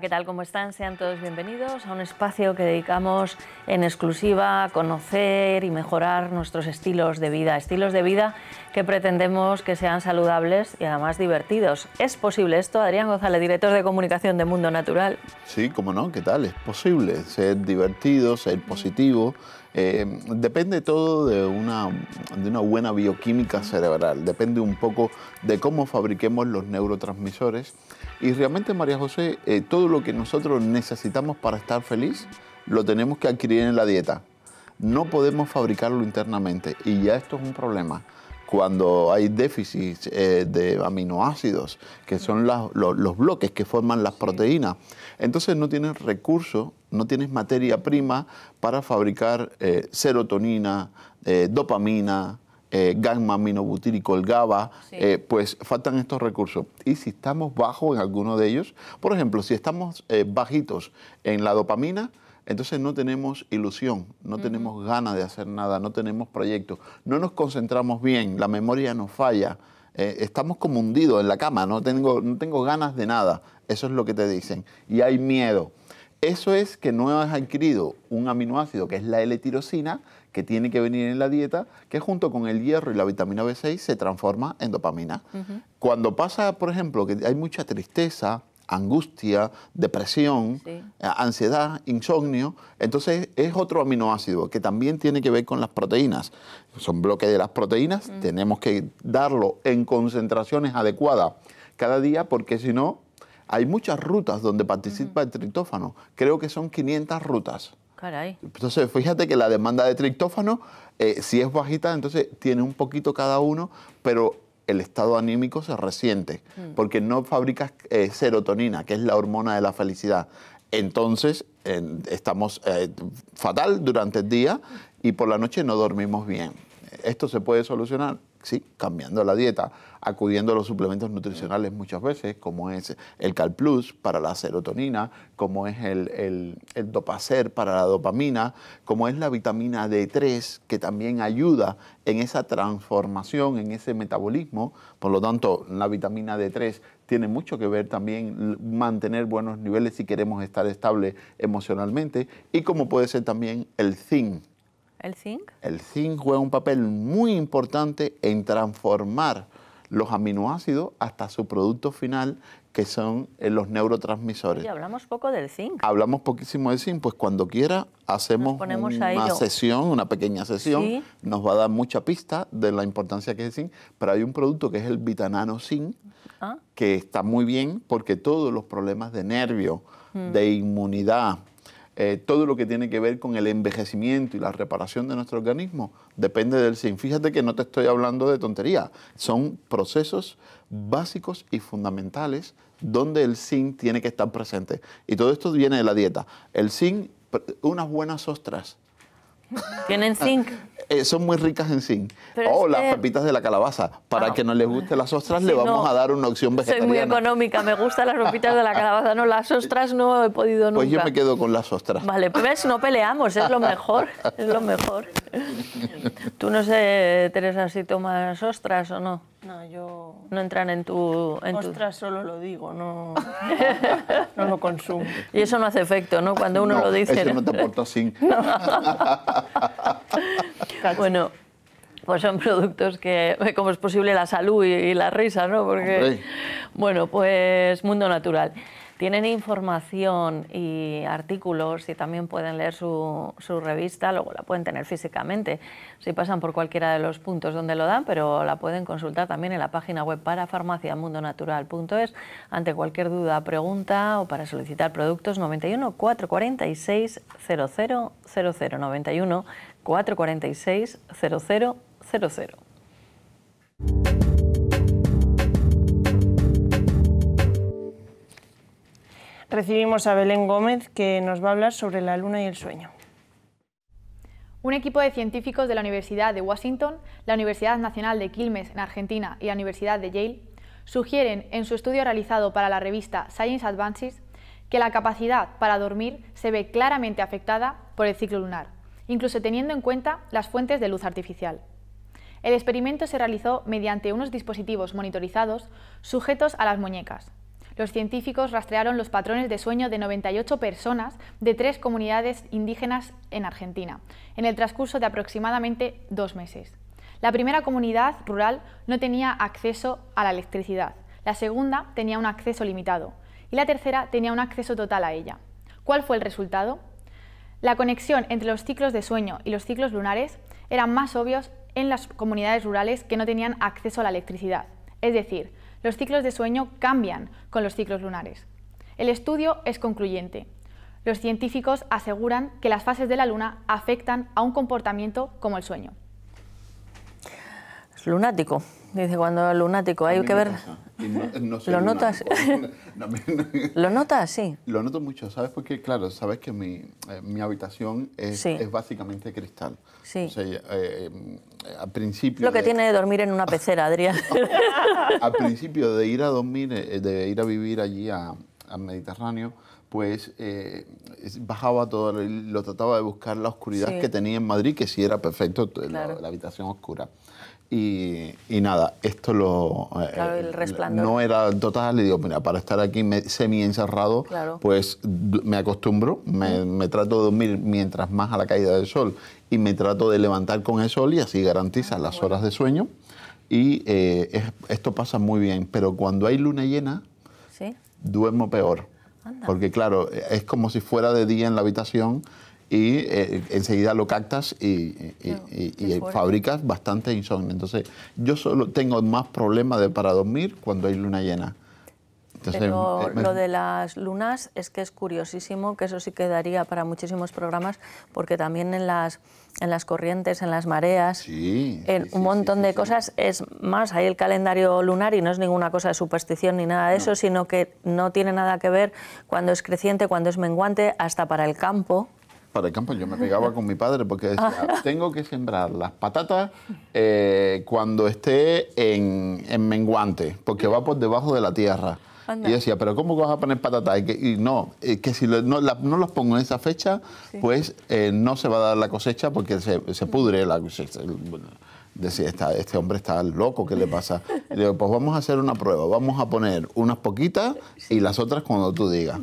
¿qué tal? ¿Cómo están? Sean todos bienvenidos a un espacio que dedicamos en exclusiva a conocer y mejorar nuestros estilos de vida, estilos de vida que pretendemos que sean saludables y además divertidos. ¿Es posible esto? Adrián González, director de comunicación de Mundo Natural. Sí, cómo no, ¿qué tal? Es posible ser divertido, ser positivo. Eh, depende todo de una, de una buena bioquímica cerebral, depende un poco de cómo fabriquemos los neurotransmisores y realmente, María José, eh, todo lo que nosotros necesitamos para estar feliz lo tenemos que adquirir en la dieta. No podemos fabricarlo internamente y ya esto es un problema. Cuando hay déficit eh, de aminoácidos, que son los bloques que forman las proteínas, entonces no tienes recursos, no tienes materia prima para fabricar eh, serotonina, dopamina, eh, gamma aminobutírico, el GABA, eh, pues faltan estos recursos. Y si estamos bajos en alguno de ellos, por ejemplo, si estamos eh, bajitos en la dopamina, entonces no tenemos ilusión, no tenemos ganas de hacer nada, no tenemos proyectos, no nos concentramos bien, la memoria nos falla, estamos como hundidos en la cama, no tengo, no tengo ganas de nada, eso es lo que te dicen. Y hay miedo. Eso es que no has adquirido un aminoácido que es la L-tirosina, que tiene que venir en la dieta, que junto con el hierro y la vitamina B6 se transforma en dopamina. Cuando pasa, por ejemplo, que hay mucha tristeza, angustia, depresión, eh, ansiedad, insomnio, entonces es otro aminoácido que también tiene que ver con las proteínas. Son bloques de las proteínas, tenemos que darlo en concentraciones adecuadas cada día porque si no, hay muchas rutas donde participa el triptófano. Creo que son 500 rutas. Caray. Entonces, fíjate que la demanda de triptófano, eh, si es bajita, entonces tiene un poquito cada uno, pero el estado anímico se resiente, mm. porque no fabricas eh, serotonina, que es la hormona de la felicidad. Entonces, estamos eh, fatal durante el día y por la noche no dormimos bien. Esto se puede solucionar sí, cambiando la dieta, acudiendo a los suplementos nutricionales muchas veces, como es el CalPlus para la serotonina, como es el, el, el, Dopacer para la dopamina, como es la vitamina D3, que también ayuda en esa transformación, en ese metabolismo. Por lo tanto, la vitamina D3 tiene mucho que ver también mantener buenos niveles si queremos estar estables emocionalmente, y como puede ser también el zinc ¿El zinc? El zinc juega un papel muy importante en transformar los aminoácidos hasta su producto final, que son eh, los neurotransmisores. Y hablamos poco del zinc. Hablamos poquísimo del zinc, pues cuando quiera hacemos una sesión, una pequeña sesión, nos va a dar mucha pista de la importancia que es el zinc, pero hay un producto que es el Vitanano Zinc, ah. que está muy bien porque todos los problemas de nervio, mm. de inmunidad, eh, todo lo que tiene que ver con el envejecimiento y la reparación de nuestro organismo depende del zinc. Fíjate que no te estoy hablando de tontería, son procesos básicos y fundamentales donde el zinc tiene que estar presente. Y todo esto viene de la dieta. El zinc, unas buenas ostras. ¿Tienen zinc? Eh, son muy ricas en zinc. o las pepitas de la calabaza. Para ah. que no les guste las ostras, le vamos a dar una opción vegetariana. Soy muy económica, me gustan las pepitas de la calabaza. No, las ostras no he podido nunca. Pues yo me quedo con las ostras. Vale, pues no peleamos, es lo mejor, es lo mejor. Tú no sé, Teresa, si tomas ostras o no. No, yo... No entran en tu... En ostras solo lo digo, no, no lo consumo. Y eso no hace efecto, ¿no? Cuando uno lo dice... Eso no te aporta zinc. Bueno, pues son productos que, como es posible, la salud y, la risa, ¿no? Porque, bueno, pues mundo natural. Tienen información y artículos y también pueden leer su, su, revista, luego la pueden tener físicamente si pasan por cualquiera de los puntos donde lo dan, pero la pueden consultar también en la página web para farmaciamundonatural.es ante cualquier duda, pregunta o para solicitar productos 91 446 0000 91 446 0000. Recibimos a Belén Gómez que nos va a hablar sobre la luna y el sueño. Un equipo de científicos de la Universidad de Washington, la Universidad Nacional de Quilmes en Argentina y la Universidad de Yale sugieren en su estudio realizado para la revista Science Advances que la capacidad para dormir se ve claramente afectada por el ciclo lunar incluso teniendo en cuenta las fuentes de luz artificial. El experimento se realizó mediante unos dispositivos monitorizados sujetos a las muñecas. los científicos rastrearon los patrones de sueño de 98 personas de tres comunidades indígenas en Argentina, en el transcurso de aproximadamente dos meses. La primera comunidad rural no tenía acceso a la electricidad, la segunda tenía un acceso limitado y la tercera tenía un acceso total a ella. ¿Cuál fue el resultado? La conexión entre los ciclos de sueño y los ciclos lunares eran más obvios en las comunidades rurales que no tenían acceso a la electricidad. Es decir, los ciclos de sueño cambian con los ciclos lunares. El estudio es concluyente. Los científicos aseguran que las fases de la luna afectan a un comportamiento como el sueño. Es lunático. Dice cuando es lunático, hay que ver. ¿Lo notas? ¿Lo notas? Sí. Lo noto mucho, ¿sabes? Porque, claro, sabes que mi, eh, habitación es, básicamente cristal. Sí. Eh, eh, al principio... Lo que tiene de dormir en una pecera, Adrián. al principio de ir a dormir, de ir a vivir allí al Mediterráneo, pues bajaba todo, lo trataba de buscar la oscuridad que tenía en Madrid, que sí era perfecto, la, la habitación oscura. Y, nada, esto lo eh, no era total. Y digo, mira, para estar aquí semi encerrado, pues me acostumbro, me, trato de dormir mientras más a la caída del sol y me trato de levantar con el sol y así garantiza las horas de sueño. Y eh, esto pasa muy bien, pero cuando hay luna llena, duermo peor. Porque claro, es como si fuera de día en la habitación y eh, enseguida lo captas y, fabricas bastante insomnio. Entonces, yo solo tengo más problemas de para dormir cuando hay luna llena. Pero lo de las lunas es que es curiosísimo, que eso sí quedaría para muchísimos programas, porque también en las, en las corrientes, en las mareas, en un montón de cosas, es más, hay el calendario lunar y no es ninguna cosa de superstición ni nada de eso, sino que no tiene nada que ver cuando es creciente, cuando es menguante, hasta para el campo para el campo. Yo me pegaba con mi padre porque decía, tengo que sembrar las patatas eh, cuando esté en, menguante, porque va por debajo de la tierra. Y decía, pero ¿cómo vas a poner patatas? Y, no, que si no, no, los pongo en esa fecha, pues eh, no se va a dar la cosecha porque se, pudre la cosecha. Decía, este hombre está loco, ¿qué le pasa? Y digo, pues vamos a hacer una prueba, vamos a poner unas poquitas y las otras cuando tú digas.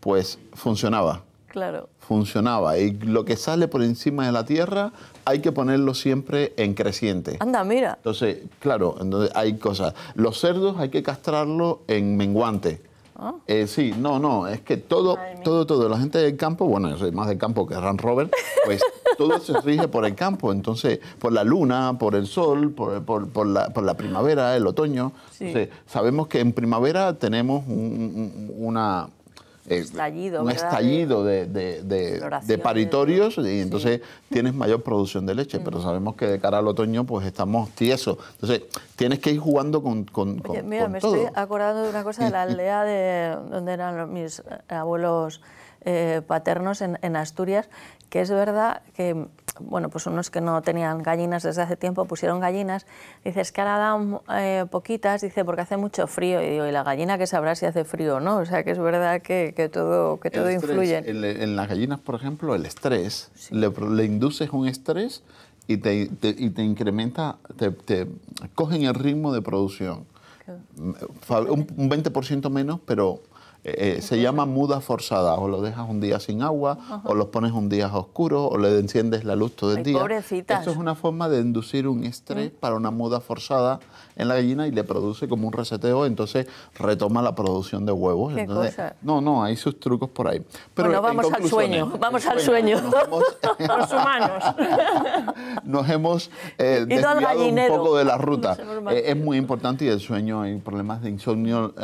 Pues funcionaba. Claro. Funcionaba. Y lo que sale por encima de la tierra hay que ponerlo siempre en creciente. Anda, mira. Entonces, claro, entonces hay cosas. Los cerdos hay que castrarlo en menguante. ¿Ah? Eh, sí, no, no, es que todo, todo, todo, la gente del campo, bueno, yo soy más del campo que Ran Robert, pues todo se rige por el campo, entonces, por la luna, por el sol, por, por, la, por la, primavera, el otoño. sabemos que en primavera tenemos una, estallido, un estallido de, de, paritorios y entonces tienes mayor producción de leche, pero sabemos que de cara al otoño pues estamos tiesos. Entonces tienes que ir jugando con, con, Mira, me estoy acordando de una cosa de la aldea de donde eran mis abuelos eh, paternos en, en Asturias, que es verdad que bueno, pues unos que no tenían gallinas desde hace tiempo pusieron gallinas. Dice, es que ahora dan eh, poquitas, dice, porque hace mucho frío. Y digo, ¿y la gallina qué sabrá si hace frío o no? O sea, que es verdad que, que todo, que todo influye. En, las gallinas, por ejemplo, el estrés, le, le, induces un estrés y te, y te incrementa, te, te, cogen el ritmo de producción. Un, un 20% menos, pero eh, se llama muda forzada, o lo dejas un día sin agua, o los pones un día oscuro, o le enciendes la luz todo el día. Pobrecitas. Eso es una forma de inducir un estrés para una muda forzada en la gallina y le produce como un reseteo, entonces retoma la producción de huevos. No, no, hay sus trucos por ahí. Pero bueno, vamos al sueño, vamos al sueño. Los humanos. Nos hemos eh, desviado un poco de la ruta. Eh, es muy importante y el sueño y problemas de insomnio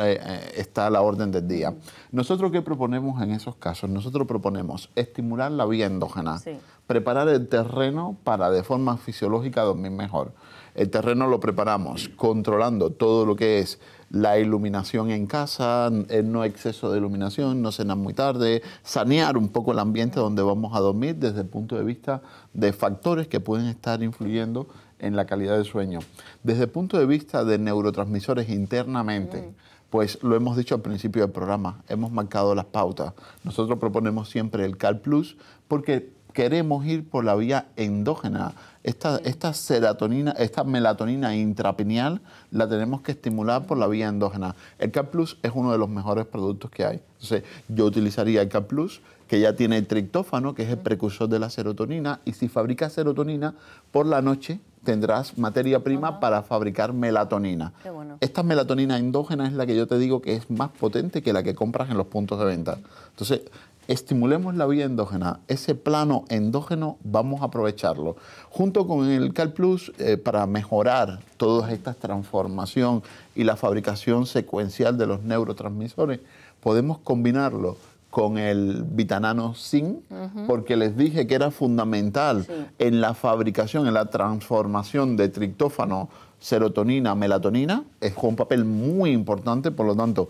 está a la orden del día. Nosotros qué proponemos en esos casos? Nosotros proponemos estimular la vía endógena, preparar el terreno para de forma fisiológica dormir mejor. El terreno lo preparamos controlando todo lo que es la iluminación en casa, el no exceso de iluminación, no cenar muy tarde, sanear un poco el ambiente donde vamos a dormir desde el punto de vista de factores que pueden estar influyendo en la calidad del sueño. Desde el punto de vista de neurotransmisores internamente, mm pues lo hemos dicho al principio del programa, hemos marcado las pautas. Nosotros proponemos siempre el Cal Plus porque queremos ir por la vía endógena. Esta, esta serotonina, esta melatonina intrapineal la tenemos que estimular por la vía endógena. El CAP Plus es uno de los mejores productos que hay. Entonces, yo utilizaría el CAP Plus, que ya tiene el triptófano, que es el precursor de la serotonina, y si fabrica serotonina por la noche, tendrás materia prima para fabricar melatonina. Esta melatonina endógena es la que yo te digo que es más potente que la que compras en los puntos de venta. Entonces, estimulemos la vía endógena. Ese plano endógeno vamos a aprovecharlo. Junto con el Cal Plus, eh, para mejorar toda esta transformación y la fabricación secuencial de los neurotransmisores, podemos combinarlo con el Vitanano Zinc, porque les dije que era fundamental en la fabricación, en la transformación de triptófano, serotonina, melatonina, es un papel muy importante, por lo tanto,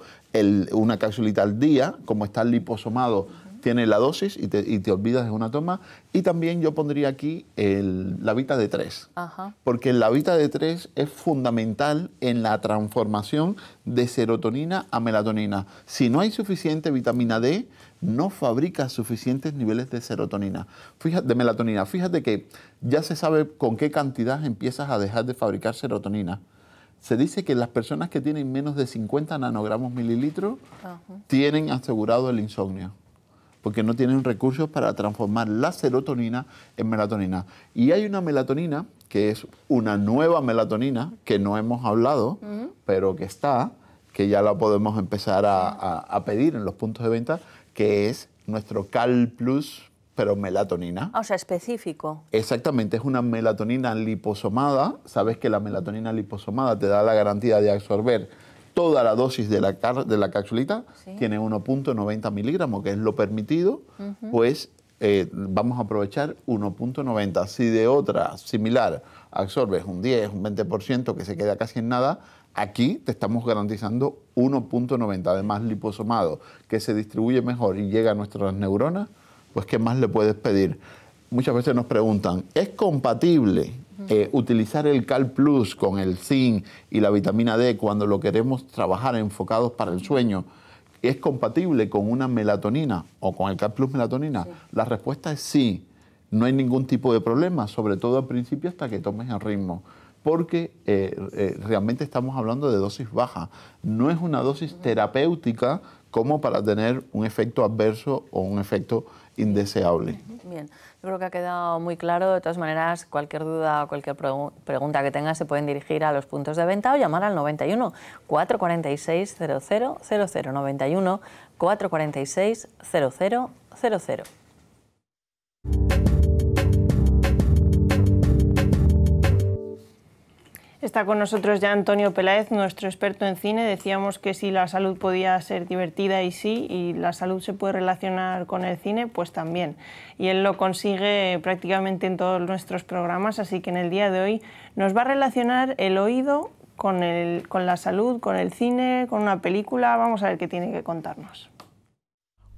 una cápsulita al día, como está liposomado tiene la dosis y te, olvidas de una toma. Y también yo pondría aquí la Vita de 3, porque la Vita de 3 es fundamental en la transformación de serotonina a melatonina. Si no hay suficiente vitamina D, no fabrica suficientes niveles de serotonina, fíjate, de melatonina. Fíjate que ya se sabe con qué cantidad empiezas a dejar de fabricar serotonina se dice que las personas que tienen menos de 50 nanogramos mililitros tienen asegurado el insomnio porque no tienen recursos para transformar la serotonina en melatonina. Y hay una melatonina que es una nueva melatonina que no hemos hablado, pero que está, que ya la podemos empezar a, pedir en los puntos de venta, que es nuestro Cal Plus, pero melatonina. O sea, específico. Exactamente, es una melatonina liposomada. Sabes que la melatonina liposomada te da la garantía de absorber toda la dosis de la, de la capsulita tiene 1.90 miligramos, que es lo permitido, pues eh, vamos a aprovechar 1.90. Si de otra similar absorbes un 10, un 20%, que se queda casi en nada, aquí te estamos garantizando 1.90. Además, liposomado, que se distribuye mejor y llega a nuestras neuronas, pues ¿qué más le puedes pedir? Muchas veces nos preguntan, ¿es compatible eh, utilizar el Cal Plus con el zinc y la vitamina D cuando lo queremos trabajar enfocados para el sueño, ¿es compatible con una melatonina o con el Cal Plus melatonina? La respuesta es sí. No hay ningún tipo de problema, sobre todo al principio hasta que tomes el ritmo porque eh, eh, realmente estamos hablando de dosis baja. No es una dosis terapéutica como para tener un efecto adverso o un efecto indeseable. Bien, yo creo que ha quedado muy claro. De todas maneras, cualquier duda o cualquier pregunta que tengas se pueden dirigir a los puntos de venta o llamar al 91 446 0000 91 446 0000. Está con nosotros ya Antonio Peláez, nuestro experto en cine. Decíamos que si la salud podía ser divertida y sí, y la salud se puede relacionar con el cine, pues también. Y él lo consigue prácticamente en todos nuestros programas, así que en el día de hoy nos va a relacionar el oído con, el, con la salud, con el cine, con una película. Vamos a ver qué tiene que contarnos.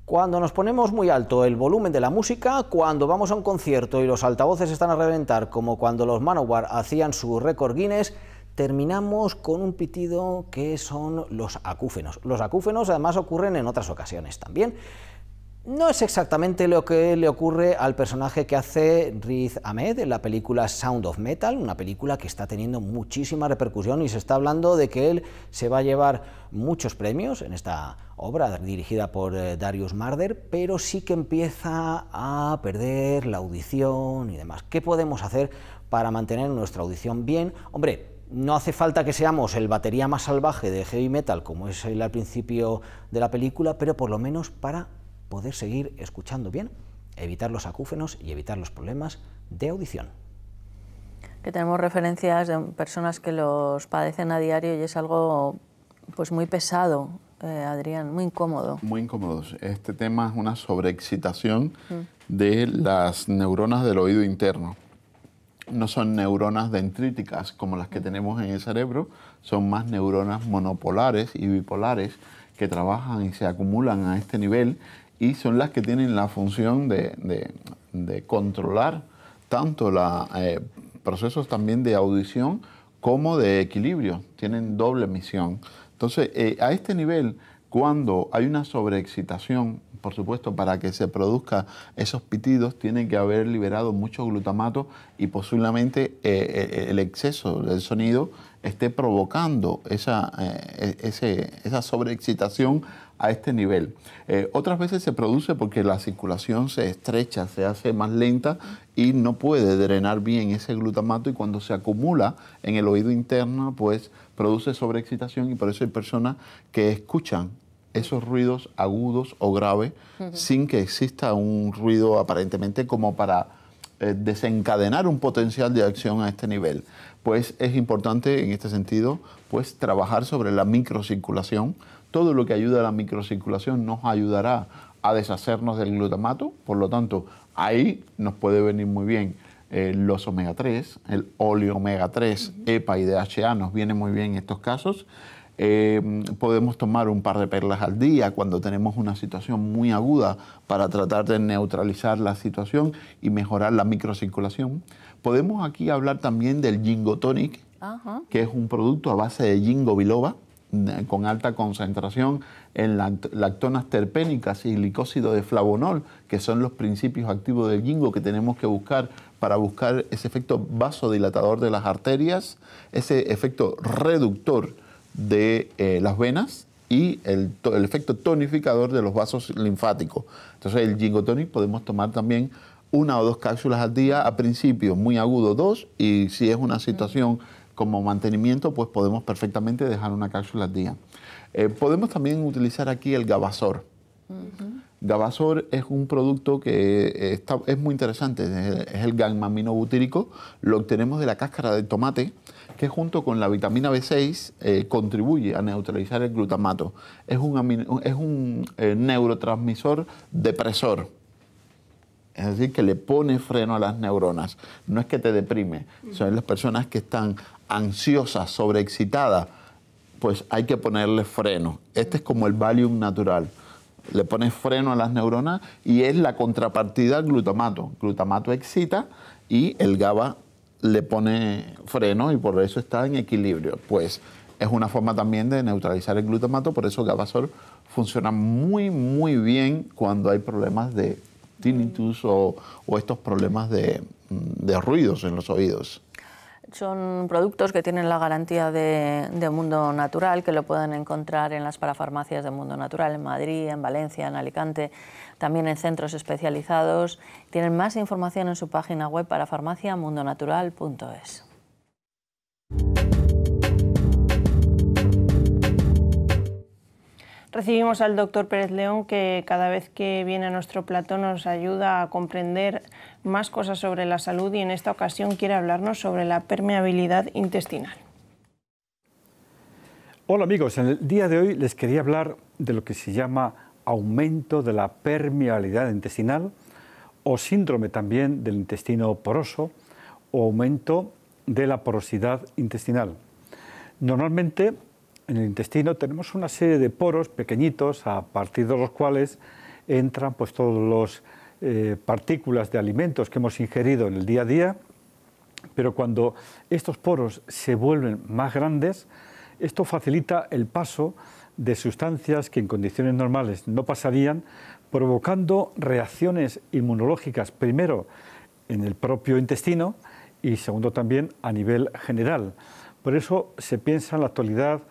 Cuando nos ponemos muy alto el volumen de la música, cuando vamos a un concierto y los altavoces están a reventar, como cuando los Manowar hacían su récord Guinness, terminamos con un pitido que son los acúfenos. Los acúfenos además ocurren en otras ocasiones también. No es exactamente lo que le ocurre al personaje que hace Riz Ahmed en la película Sound of Metal, una película que está teniendo muchísima repercusión y se está hablando de que él se va a llevar muchos premios en esta obra dirigida por eh, Darius Marder, pero sí que empieza a perder la audición y demás. ¿Qué podemos hacer para mantener nuestra audición bien? Hombre, no hace falta que seamos el batería más salvaje de heavy metal como es el al principio de la película, pero por lo menos para poder seguir escuchando bien, evitar los acúfenos y evitar los problemas de audición. Que tenemos referencias de personas que los padecen a diario y es algo pues muy pesado, eh, Adrián, muy incómodo. Muy incómodo. Este tema es una sobreexcitación mm. de las neuronas del oído interno. No son neuronas dendríticas como las que tenemos en el cerebro, son más neuronas monopolares y bipolares que trabajan y se acumulan a este nivel y son las que tienen la función de, controlar tanto los eh, procesos también de audición como de equilibrio, tienen doble misión. Entonces, eh, a este nivel, Cuando hay una sobreexcitación, por supuesto, para que se produzca esos pitidos, tiene que haber liberado mucho glutamato y posiblemente eh, el exceso del sonido esté provocando esa, eh, ese, esa sobreexcitación a este nivel. otras veces se produce porque la circulación se estrecha, se hace más lenta y no puede drenar bien ese glutamato y cuando se acumula en el oído interno, pues produce sobreexcitación y por eso hay personas que escuchan esos ruidos agudos o graves sin que exista un ruido aparentemente como para eh, desencadenar un potencial de acción a este nivel. Pues es importante en este sentido pues trabajar sobre la microcirculación. Todo lo que ayuda a la microcirculación nos ayudará a deshacernos del glutamato, por lo tanto ahí nos puede venir muy bien eh, los omega 3, el óleo omega 3, EPA y DHA nos viene muy bien en estos casos. Eh, podemos tomar un par de perlas al día cuando tenemos una situación muy aguda para tratar de neutralizar la situación y mejorar la microcirculación. Podemos aquí hablar también del Jingo Tonic, que es un producto a base de Jingo biloba con alta concentración en lactonas terpénicas y glicósido de flavonol, que son los principios activos del jingo que tenemos que buscar para buscar ese efecto vasodilatador de las arterias, ese efecto reductor de eh, las venas y el, efecto tonificador de los vasos linfáticos. Entonces el gingotonic podemos tomar también una o dos cápsulas al día, a principio muy agudo dos, y si es una situación como mantenimiento, pues podemos perfectamente dejar una cápsula al día. Eh, podemos también utilizar aquí el Gabasor. Gabasor es un producto que eh, es muy interesante, es el gamma aminobutírico, lo obtenemos de la cáscara de tomate, que junto con la vitamina B6 eh, contribuye a neutralizar el glutamato. Es un, es un eh, neurotransmisor depresor, es decir, que le pone freno a las neuronas. No es que te deprime, son las personas que están ansiosas, sobreexcitadas, pues hay que ponerle freno. Este es como el Valium natural. Le pones freno a las neuronas y es la contrapartida al glutamato. glutamato excita y el GABA le pone freno y por eso está en equilibrio. Pues es una forma también de neutralizar el glutamato, por eso Gabasol funciona muy, muy bien cuando hay problemas de tinnitus o, estos problemas de, de ruidos en los oídos. Son productos que tienen la garantía de, Mundo Natural, que lo pueden encontrar en las parafarmacias de Mundo Natural, en Madrid, en Valencia, en Alicante, también en centros especializados. Tienen más información en su página web parafarmaciamundonatural.es. Recibimos al doctor Pérez León que cada vez que viene a nuestro plato nos ayuda a comprender más cosas sobre la salud y en esta ocasión quiere hablarnos sobre la permeabilidad intestinal. Hola amigos, en el día de hoy les quería hablar de lo que se llama aumento de la permeabilidad intestinal o síndrome también del intestino poroso o aumento de la porosidad intestinal. Normalmente en el intestino tenemos una serie de poros pequeñitos a partir de los cuales entran pues todos los eh, partículas de alimentos que hemos ingerido en el día a día, pero cuando estos poros se vuelven más grandes, esto facilita el paso de sustancias que en condiciones normales no pasarían, provocando reacciones inmunológicas, primero en el propio intestino y segundo también a nivel general. Por eso se piensa en la actualidad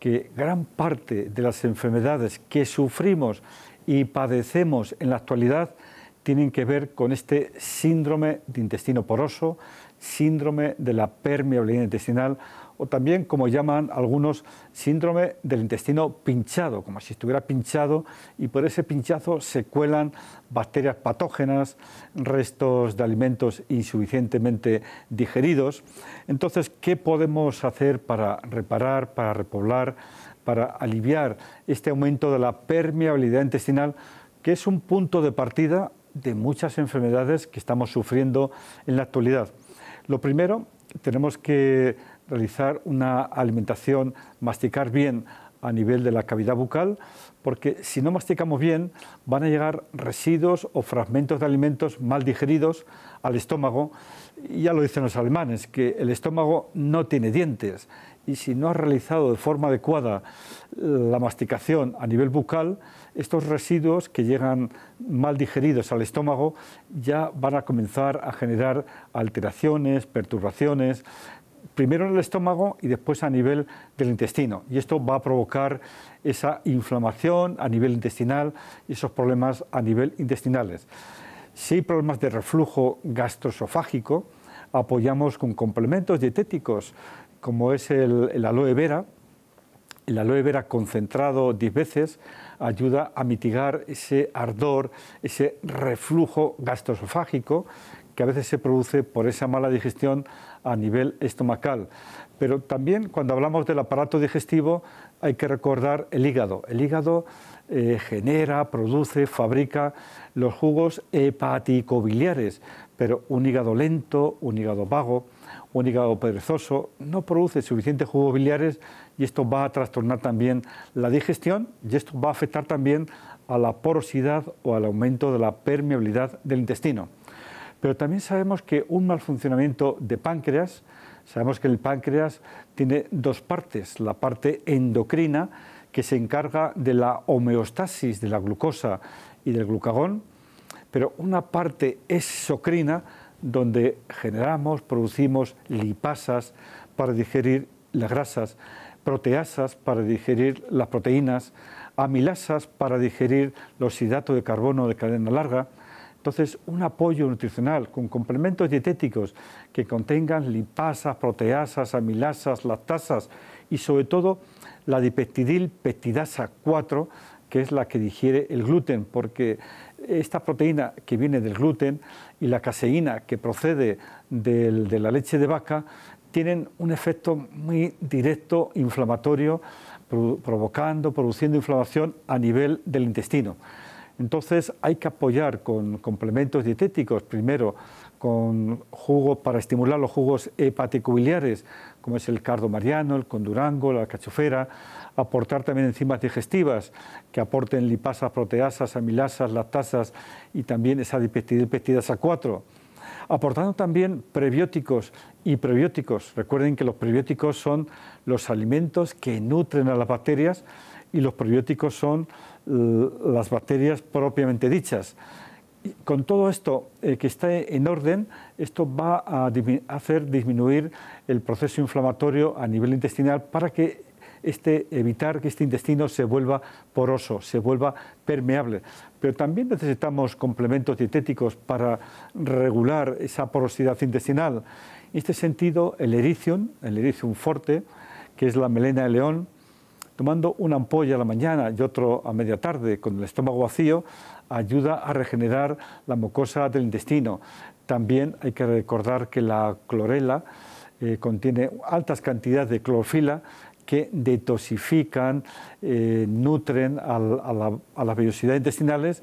que gran parte de las enfermedades que sufrimos y padecemos en la actualidad tienen que ver con este síndrome de intestino poroso, síndrome de la permeabilidad intestinal o también, como llaman algunos, síndrome del intestino pinchado, como si estuviera pinchado y por ese pinchazo se cuelan bacterias patógenas, restos de alimentos insuficientemente digeridos. Entonces, ¿qué podemos hacer para reparar, para repoblar, para aliviar este aumento de la permeabilidad intestinal, que es un punto de partida de muchas enfermedades que estamos sufriendo en la actualidad? Lo primero, tenemos que realizar una alimentación, masticar bien a nivel de la cavidad bucal, porque si no masticamos bien van a llegar residuos o fragmentos de alimentos mal digeridos al estómago. Y ya lo dicen los alemanes, que el estómago no tiene dientes y si no has realizado de forma adecuada la masticación a nivel bucal, estos residuos que llegan mal digeridos al estómago ya van a comenzar a generar alteraciones, perturbaciones, primero en el estómago y después a nivel del intestino. Y esto va a provocar esa inflamación a nivel intestinal y esos problemas a nivel intestinales. Si hay problemas de reflujo gastroesofágico, apoyamos con complementos dietéticos como es el, aloe vera. El aloe vera concentrado 10 veces ayuda a mitigar ese ardor, ese reflujo gastroesofágico que a veces se produce por esa mala digestión a nivel estomacal. Pero también cuando hablamos del aparato digestivo hay que recordar el hígado. El hígado eh, genera, produce, fabrica los jugos hepaticobiliares, pero un hígado lento, un hígado vago, un hígado perezoso no produce suficientes jugos biliares y esto va a trastornar también la digestión y esto va a afectar también a la porosidad o al aumento de la permeabilidad del intestino. Pero también sabemos que un mal funcionamiento de páncreas, sabemos que el páncreas tiene dos partes, la parte endocrina, que se encarga de la homeostasis de la glucosa y del glucagón, pero una parte exocrina donde generamos, producimos lipasas para digerir las grasas, proteasas para digerir las proteínas, amilasas para digerir los hidratos de carbono de cadena larga. Entonces, un apoyo nutricional con complementos dietéticos que contengan lipasas, proteasas, amilasas, lactasas y sobre todo la dipeptidil peptidasa 4, que es la que digiere el gluten, porque esta proteína que viene del gluten y la caseína que procede de la leche de vaca tienen un efecto muy directo inflamatorio, provocando, produciendo inflamación a nivel del intestino. Entonces hay que apoyar con complementos dietéticos, primero con jugos para estimular los jugos hepaticobiliares, como es el cardo mariano, el condurango, la cachofera, aportar también enzimas digestivas que aporten lipasas, proteasas, amilasas, lactasas y también esa dipeptidasa 4 aportando también prebióticos y prebióticos. Recuerden que los prebióticos son los alimentos que nutren a las bacterias y los prebióticos son las bacterias propiamente dichas. con todo esto eh, que está en orden, esto va a hacer disminuir el proceso inflamatorio a nivel intestinal para que este, evitar que este intestino se vuelva poroso, se vuelva permeable. Pero también necesitamos complementos dietéticos para regular esa porosidad intestinal. En este sentido, el ericium, el ericium forte, que es la melena de león, tomando una ampolla a la mañana y otro a media tarde con el estómago vacío, ayuda a regenerar la mucosa del intestino. También hay que recordar que la clorela eh, contiene altas cantidades de clorofila que detoxifican, eh, nutren a, las vellosidades intestinales,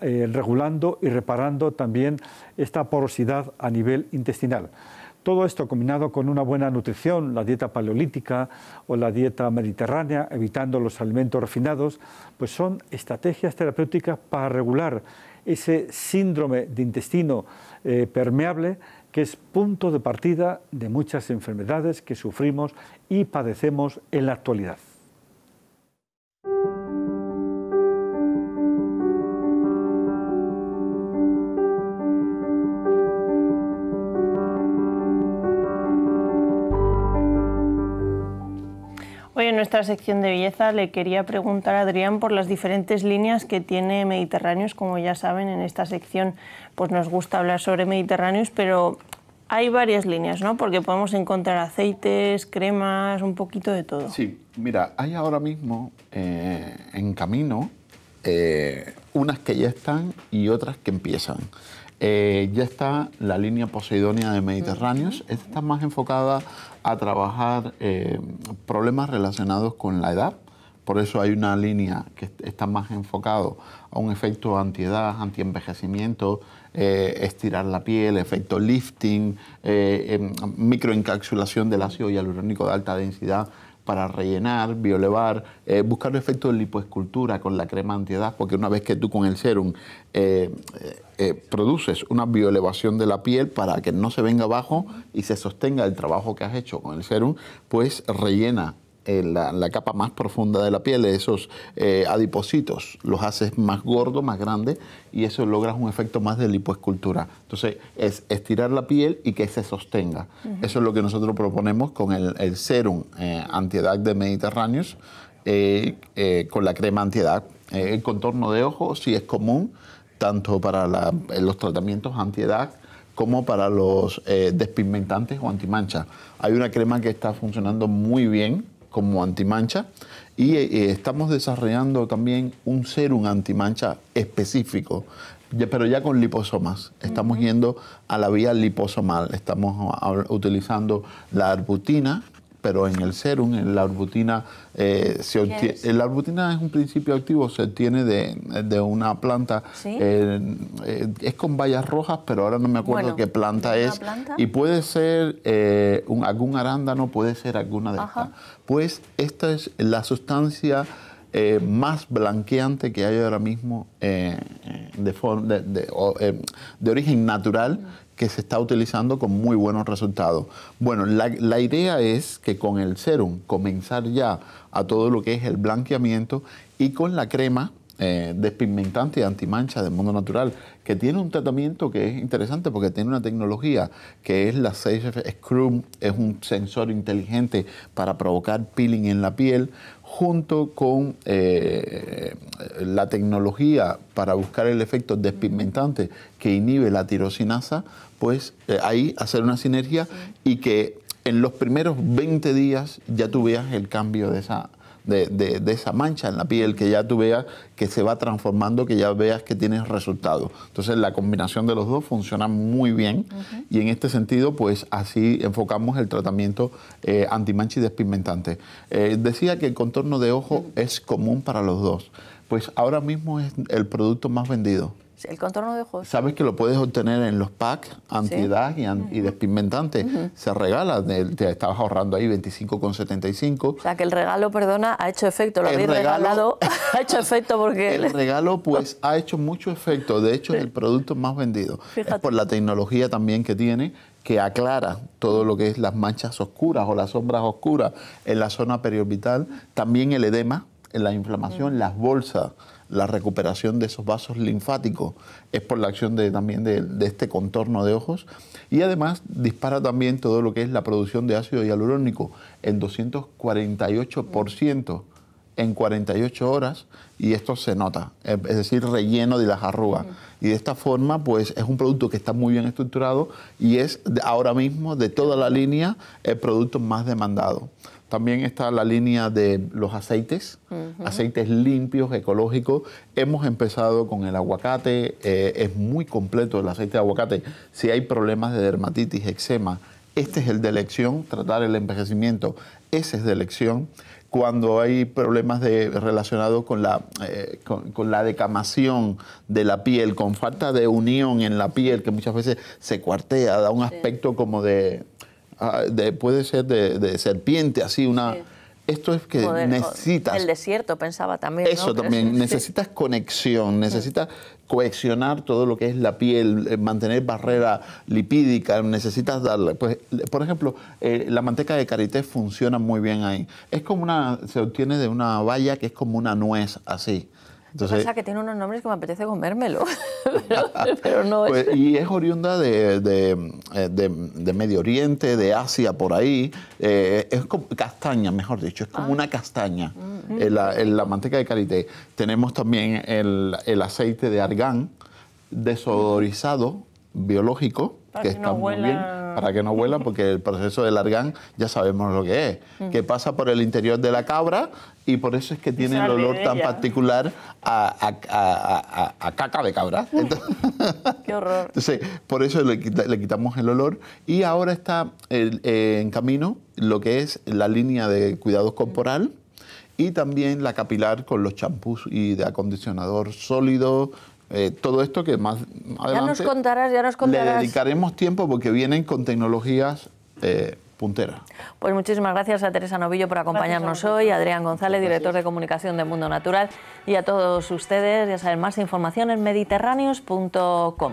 eh, regulando y reparando también esta porosidad a nivel intestinal. Todo esto combinado con una buena nutrición, la dieta paleolítica o la dieta mediterránea, evitando los alimentos refinados, pues son estrategias terapéuticas para regular ese síndrome de intestino permeable que es punto de partida de muchas enfermedades que sufrimos y padecemos en la actualidad. Nuestra sección de belleza le quería preguntar a Adrián por las diferentes líneas que tiene Mediterráneos. Como ya saben, en esta sección pues nos gusta hablar sobre Mediterráneos, pero hay varias líneas, ¿no? Porque podemos encontrar aceites, cremas, un poquito de todo. Sí, mira, hay ahora mismo eh, en camino eh, unas que ya están y otras que empiezan. Eh, ya está la línea Poseidonia de Mediterráneos. Esta está más enfocada a trabajar eh, problemas relacionados con la edad. Por eso hay una línea que está más enfocado a un efecto antiedad, antienvejecimiento, eh, estirar la piel, efecto lifting, em, microencapsulación del ácido hialurónico de alta densidad, para rellenar, biolevar, eh, buscar el efecto de lipoescultura con la crema antiedad, porque una vez que tú con el serum eh, eh, produces una bioelevación de la piel para que no se venga abajo y se sostenga el trabajo que has hecho con el serum, pues rellena la, capa más profunda de la piel, esos eh, adipocitos, los haces más gordos, más grandes, y eso logras un efecto más de lipoescultura. Entonces, es estirar la piel y que se sostenga. Eso es lo que nosotros proponemos con el, serum eh, antiedad de Mediterráneos, eh, eh, con la crema antiedad. el contorno de ojos sí es común, tanto para los tratamientos antiedad como para los despigmentantes o antimancha. Hay una crema que está funcionando muy bien, como antimancha y eh, estamos desarrollando también un serum antimancha específico, pero ya con liposomas. Estamos yendo a la vía liposomal. Estamos utilizando la arbutina, pero en el serum, en la arbutina, eh, se la arbutina es un principio activo, se obtiene de, una planta, eh, eh, es con bayas rojas, pero ahora no me acuerdo qué planta es, y puede ser un, algún arándano, puede ser alguna de estas. Pues esta es la sustancia más blanqueante que hay ahora mismo de, de, origen natural que se está utilizando con muy buenos resultados. Bueno, la, idea es que con el serum comenzar ya a todo lo que es el blanqueamiento y con la crema eh, despigmentante y antimancha del mundo natural, que tiene un tratamiento que es interesante porque tiene una tecnología que es la 6F Scrum, es un sensor inteligente para provocar peeling en la piel, junto con eh, la tecnología para buscar el efecto despigmentante que inhibe la tirosinasa, pues eh, ahí hacer una sinergia y que en los primeros 20 días ya tú veas el cambio de esa, de, esa mancha en la piel, que ya tú veas que se va transformando, que ya veas que tienes resultados. Entonces la combinación de los dos funciona muy bien y en este sentido pues así enfocamos el tratamiento eh, antimancha y despigmentante. Eh, decía que el contorno de ojo es común para los dos, pues ahora mismo es el producto más vendido. El contorno de ojos. Sabes que lo puedes obtener en los packs antiedad y, despigmentante. Se regala, te estabas ahorrando ahí 25,75. O sea que el regalo, perdona, ha hecho efecto. Lo habéis regalado, ha hecho efecto porque. El regalo, pues, ha hecho mucho efecto. De hecho, es el producto más vendido. Es por la tecnología también que tiene que aclara todo lo que es las manchas oscuras o las sombras oscuras en la zona periorbital, también el edema, en la inflamación, las bolsas la recuperación de esos vasos linfáticos es por la acción de, también de, este contorno de ojos y además dispara también todo lo que es la producción de ácido hialurónico en 248% en 48 horas y esto se nota, es decir, relleno de las arrugas. Y de esta forma, pues es un producto que está muy bien estructurado y es ahora mismo de toda la línea el producto más demandado. También está la línea de los aceites, aceites limpios, ecológicos. Hemos empezado con el aguacate, eh, es muy completo el aceite de aguacate. Si hay problemas de dermatitis, eczema, este es el de elección, tratar el envejecimiento, ese es de elección. Cuando hay problemas de, relacionados con la, eh, con, la decamación de la piel, con falta de unión en la piel, que muchas veces se cuartea, da un aspecto como de, Ah, puede ser de, serpiente, así una... Esto es que necesitas... El desierto, pensaba también. Eso también, necesitas conexión, necesitas coexionar todo lo que es la piel, eh, mantener barrera lipídica, necesitas darle. Pues, por ejemplo, eh, la manteca de karité funciona muy bien ahí. Es como una, se obtiene de una valla que es como una nuez, así. Entonces, pasa que tiene unos nombres que me apetece comérmelo, pero, no pues, Y es oriunda de, eh, de, de, Medio Oriente, de Asia, por ahí. Eh, es como castaña, mejor dicho, es como ah. una castaña mm. en, la, la, manteca de karité. Tenemos también el, el aceite de argán desodorizado biológico, que, está muy bien, para que no vuela, porque el proceso del argán ya sabemos lo que es, que pasa por el interior de la cabra y por eso es que tiene el olor tan particular a, caca de cabra. Qué horror. Entonces, por eso le, quitamos el olor y ahora está eh, en camino lo que es la línea de cuidados corporal y también la capilar con los champús y de acondicionador sólido, eh, todo esto que más adelante ya nos contarás, ya nos contarás. le dedicaremos tiempo porque vienen con tecnologías eh, puntera. Pues muchísimas gracias a Teresa Novillo por acompañarnos hoy, a Adrián González, director de comunicación de Mundo Natural, y a todos ustedes, ya saben, más información en mediterráneos.com.